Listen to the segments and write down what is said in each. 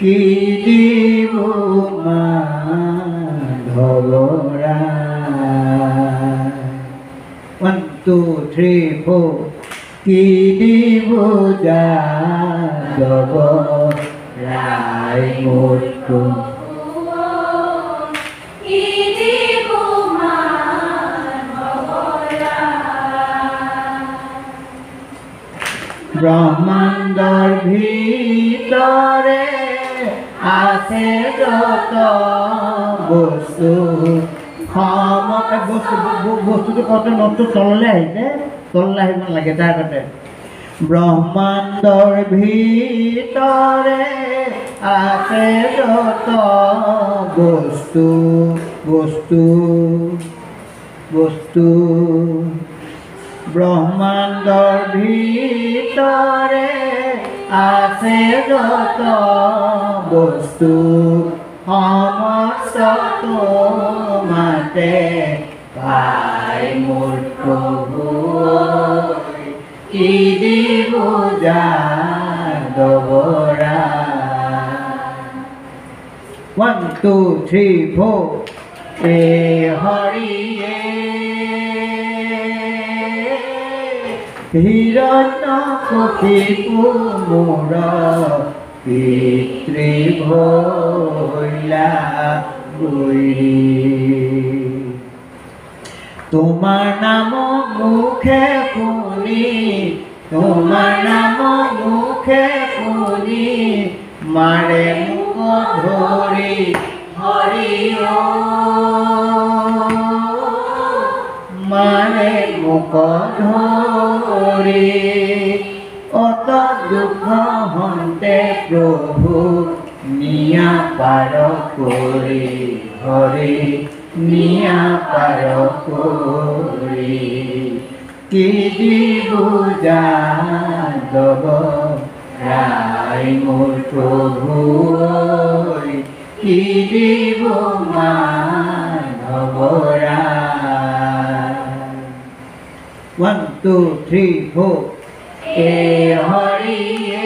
কি দিব মাধবরা ওয়ান টু থ্রি ফোর কি দিব যাদব রায়? মোর প্রভু ব্রহ্মাণ্ডর ভিতরে আছে যত বস্তু। সমক বস্তু ব- বস্তুটো কওঁতে নখটো তললৈ আহিছে তললৈ আহিব নালাগে তাৰ আগতে ব্ৰহ্মাণ্ডৰ ভিতৰে আছে যত বস্তু বস্তু বস্তু। ব্ৰহ্মাণ্ডৰ ভিতৰে আছে যত বস্তু। সমস্ত তোমাতে পাই মোৰ প্ৰভু কি দিব যাদবৰা ওৱান টু থ্ৰী ফ'ৰ এ হৰিয়ে হিরণ্যকে মোরা পিতৃ ভোলা তোমার নাম মুখে ফুলি তোমার নাম মুখে ফুলি মারে মুখ ধরি, হরি তোমার মুখ ধরে অত দুঃখ হন্তে প্রভু নিয়া পার করে। হরে, নিয়া পার করে। কি বুঝা দব রায় মোর প্রভু কি দেব মা ধবরা One, two, three, four. E Hari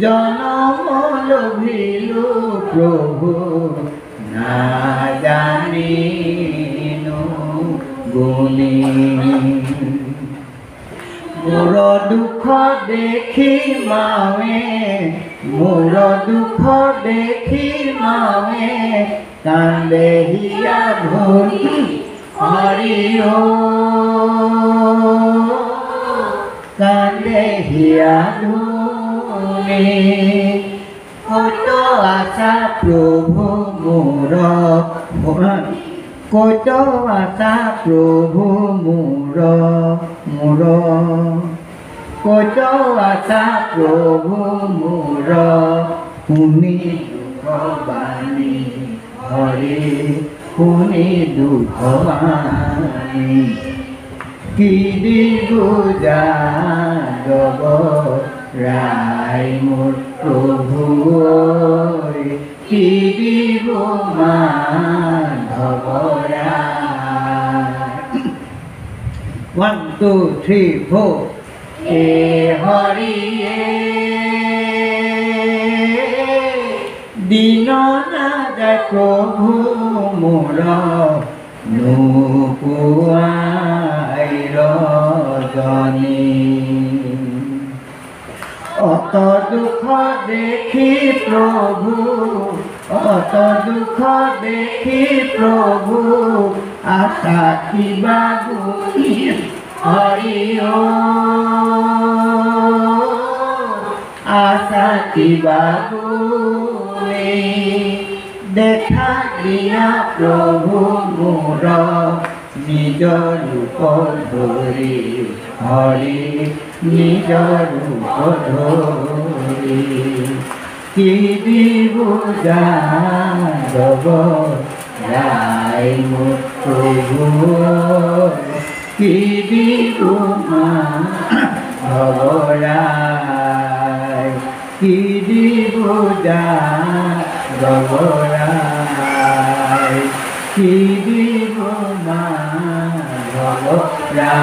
Jana Molo Bhilo Prabhu Na Jani No দুখ মাৱে মোৰ দুখ দেখি মাৱে কান্দে হিয়া ধৰি হৰি কান্দে হিয়া ধৰি কত আশা প্ৰভু মোৰ কত আশা প্ৰভু মোৰ মোৰ আশা প্ৰভু মোৰ শুনি দুখ বাণী হৰি শুনি দুখ বাণী কি দিব যাদৱ ৰায় মোৰ প্ৰভু কি দিব মাধৱৰা ওৱান টু থ্ৰী ফ'ৰ কে হারিয়ে দিন না দেখো ঘুমর নুপুয়াই রজনী। অত দুঃখ দেখি প্রভু, অত দুঃখ দেখি প্রভু, আশা কিবা গুণী হরি আশা কি বাবুয়ে, দেখা দিয়া প্রভু মোর নিজ রূপ ধরি। হরি নিজ রূপ ধরি। কি বিবুজাব রায় মো প্রভু। দিদি গোমাই দিদি বোজা গগৰাই দিদি গোমা গগৰা